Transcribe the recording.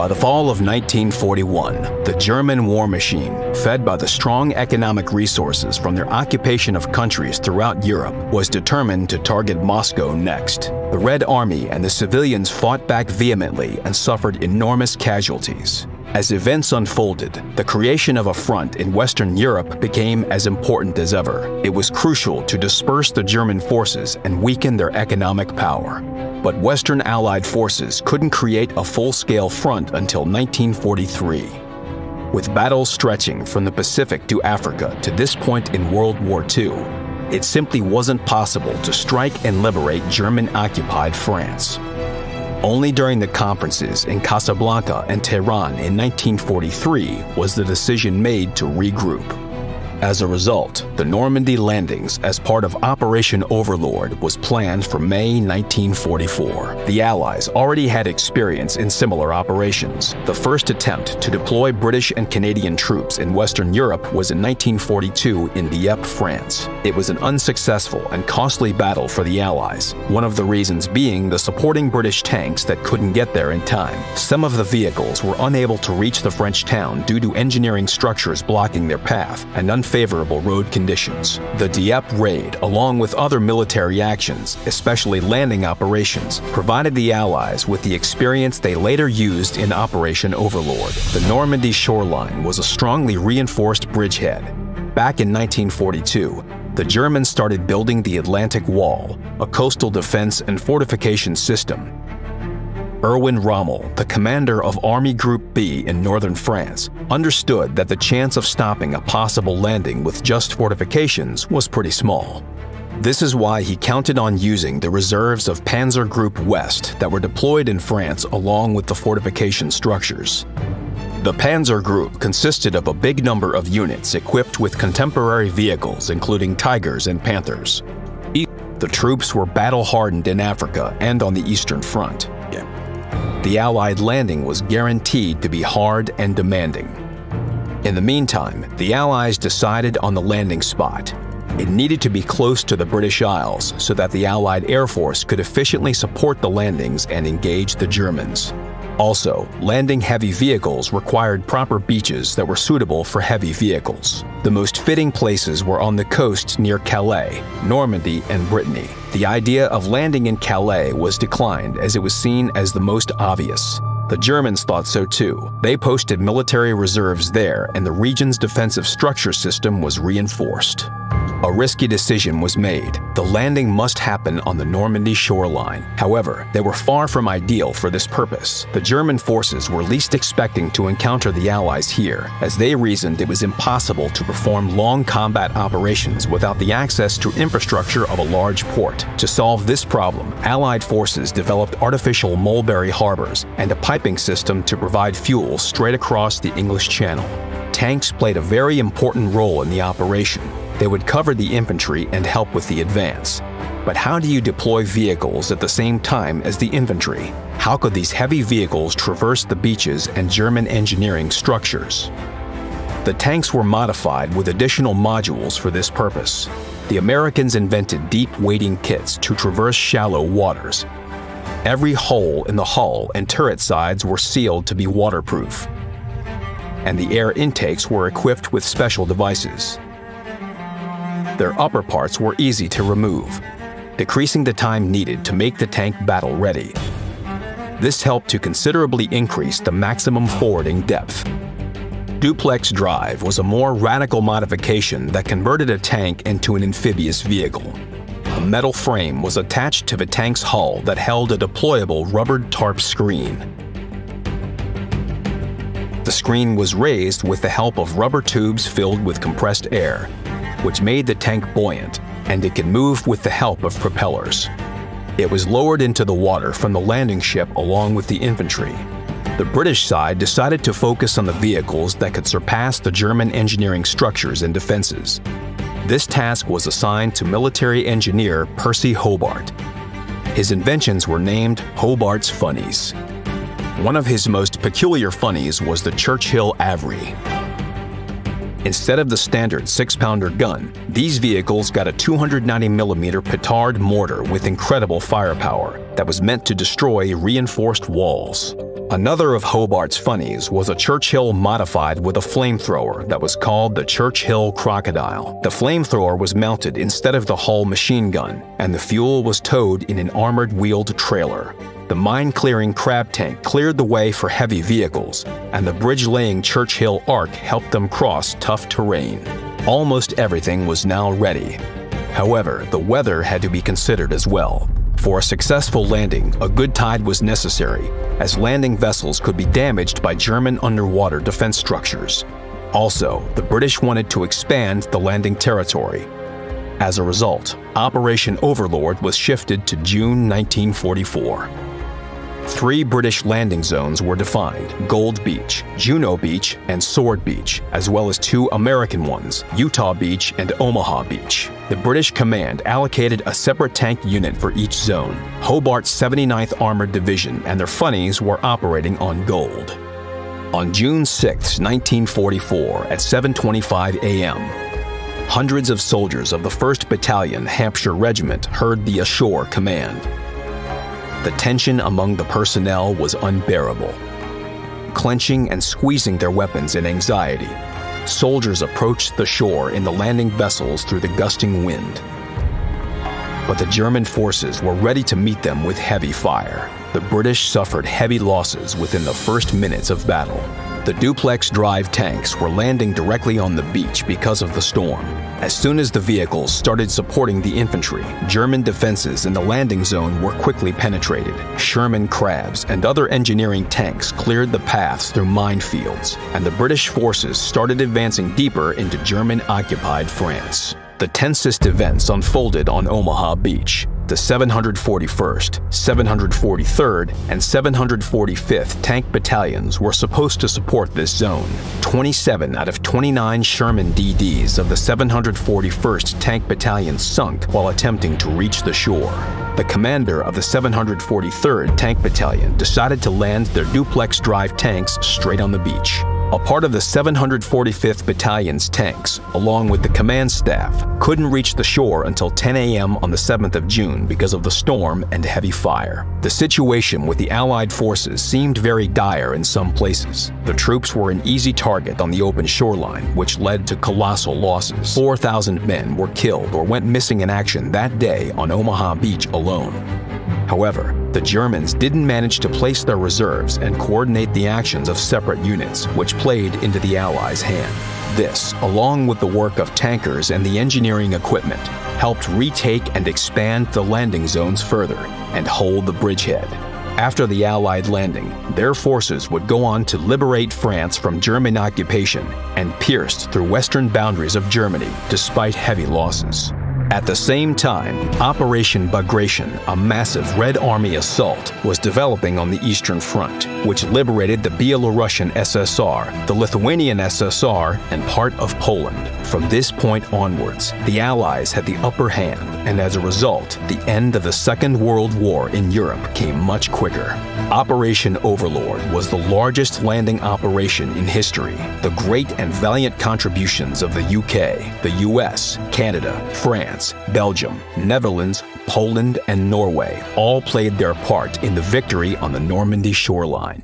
By the fall of 1941, the German war machine, fed by the strong economic resources from their occupation of countries throughout Europe, was determined to target Moscow next. The Red Army and the civilians fought back vehemently and suffered enormous casualties. As events unfolded, the creation of a front in Western Europe became as important as ever. It was crucial to disperse the German forces and weaken their economic power. But Western Allied forces couldn't create a full-scale front until 1943. With battles stretching from the Pacific to Africa to this point in World War II, it simply wasn't possible to strike and liberate German-occupied France. Only during the conferences in Casablanca and Tehran in 1943 was the decision made to regroup. As a result, the Normandy landings as part of Operation Overlord was planned for May 1944. The Allies already had experience in similar operations. The first attempt to deploy British and Canadian troops in Western Europe was in 1942 in Dieppe, France. It was an unsuccessful and costly battle for the Allies, one of the reasons being the supporting British tanks that couldn't get there in time. Some of the vehicles were unable to reach the French town due to engineering structures blocking their path and unfavorable road conditions. The Dieppe raid, along with other military actions, especially landing operations, provided the Allies with the experience they later used in Operation Overlord. The Normandy shoreline was a strongly reinforced bridgehead. Back in 1942, the Germans started building the Atlantic Wall, a coastal defense and fortification system Erwin Rommel, the commander of Army Group B in northern France, understood that the chance of stopping a possible landing with just fortifications was pretty small. This is why he counted on using the reserves of Panzer Group West that were deployed in France along with the fortification structures. The Panzer Group consisted of a big number of units equipped with contemporary vehicles including Tigers and Panthers. The troops were battle-hardened in Africa and on the Eastern Front. The Allied landing was guaranteed to be hard and demanding. In the meantime, the Allies decided on the landing spot. It needed to be close to the British Isles so that the Allied Air Force could efficiently support the landings and engage the Germans. Also, landing heavy vehicles required proper beaches that were suitable for heavy vehicles. The most fitting places were on the coast near Calais, Normandy, and Brittany. The idea of landing in Calais was declined as it was seen as the most obvious. The Germans thought so too. They posted military reserves there and the region's defensive structure system was reinforced. A risky decision was made. The landing must happen on the Normandy shoreline. However, they were far from ideal for this purpose. The German forces were least expecting to encounter the Allies here, as they reasoned it was impossible to perform long combat operations without the access to infrastructure of a large port. To solve this problem, Allied forces developed artificial mulberry harbors and a piping system to provide fuel straight across the English Channel. Tanks played a very important role in the operation, they would cover the infantry and help with the advance. But how do you deploy vehicles at the same time as the infantry? How could these heavy vehicles traverse the beaches and German engineering structures? The tanks were modified with additional modules for this purpose. The Americans invented deep wading kits to traverse shallow waters. Every hole in the hull and turret sides were sealed to be waterproof. And the air intakes were equipped with special devices. Their upper parts were easy to remove, decreasing the time needed to make the tank battle ready. This helped to considerably increase the maximum forwarding depth. Duplex drive was a more radical modification that converted a tank into an amphibious vehicle. A metal frame was attached to the tank's hull that held a deployable rubbered tarp screen. The screen was raised with the help of rubber tubes filled with compressed air, which made the tank buoyant, and it could move with the help of propellers. It was lowered into the water from the landing ship along with the infantry. The British side decided to focus on the vehicles that could surpass the German engineering structures and defenses. This task was assigned to military engineer Percy Hobart. His inventions were named Hobart's Funnies. One of his most peculiar funnies was the Churchill AVRE, Instead of the standard 6-pounder gun, these vehicles got a 290mm petard mortar with incredible firepower that was meant to destroy reinforced walls. Another of Hobart's funnies was a Churchill modified with a flamethrower that was called the Churchill Crocodile. The flamethrower was mounted instead of the Hull machine gun, and the fuel was towed in an armored wheeled trailer. The mine clearing crab tank cleared the way for heavy vehicles, and the bridge laying Churchill Ark helped them cross tough terrain. Almost everything was now ready. However, the weather had to be considered as well. For a successful landing, a good tide was necessary, as landing vessels could be damaged by German underwater defense structures. Also, the British wanted to expand the landing territory. As a result, Operation Overlord was shifted to June 1944. Three British landing zones were defined Gold Beach, Juno Beach, and Sword Beach, as well as two American ones, Utah Beach and Omaha Beach. The British command allocated a separate tank unit for each zone. Hobart's 79th Armored Division and their funnies were operating on Gold. On June 6, 1944, at 7:25 a.m., hundreds of soldiers of the 1st Battalion Hampshire Regiment heard the ashore command. The tension among the personnel was unbearable. Clenching and squeezing their weapons in anxiety, soldiers approached the shore in the landing vessels through the gusting wind. But the German forces were ready to meet them with heavy fire. The British suffered heavy losses within the first minutes of battle. The duplex drive tanks were landing directly on the beach because of the storm. As soon as the vehicles started supporting the infantry, German defenses in the landing zone were quickly penetrated. Sherman Crabs and other engineering tanks cleared the paths through minefields, and the British forces started advancing deeper into German occupied France. The tensest events unfolded on Omaha Beach the 741st, 743rd, and 745th Tank Battalions were supposed to support this zone. 27 out of 29 Sherman DDs of the 741st Tank Battalion sunk while attempting to reach the shore. The commander of the 743rd Tank Battalion decided to land their duplex drive tanks straight on the beach. A part of the 745th Battalion's tanks, along with the command staff, couldn't reach the shore until 10 a.m. on the 7th of June because of the storm and heavy fire. The situation with the Allied forces seemed very dire in some places. The troops were an easy target on the open shoreline, which led to colossal losses. 4,000 men were killed or went missing in action that day on Omaha Beach alone. However, the Germans didn't manage to place their reserves and coordinate the actions of separate units, which played into the Allies' hand. This, along with the work of tankers and the engineering equipment, helped retake and expand the landing zones further and hold the bridgehead. After the Allied landing, their forces would go on to liberate France from German occupation and pierced through western boundaries of Germany despite heavy losses. At the same time, Operation Bagration, a massive Red Army assault, was developing on the Eastern Front, which liberated the Belarusian SSR, the Lithuanian SSR, and part of Poland. From this point onwards, the Allies had the upper hand, and as a result, the end of the Second World War in Europe came much quicker. Operation Overlord was the largest landing operation in history. The great and valiant contributions of the UK, the US, Canada, France, France, Belgium, Netherlands, Poland, and Norway all played their part in the victory on the Normandy shoreline.